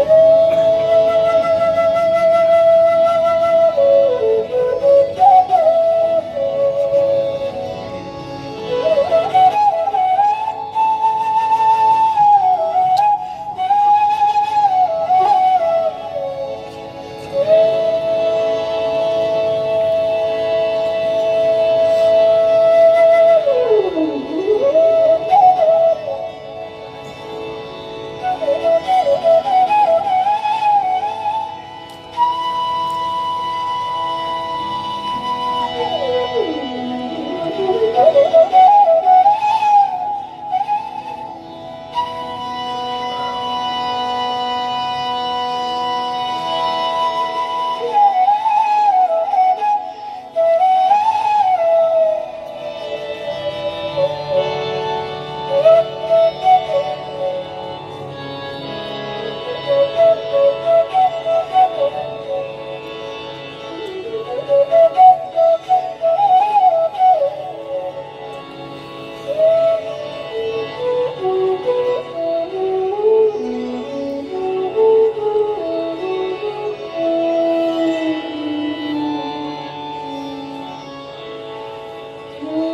Oh! Ooh.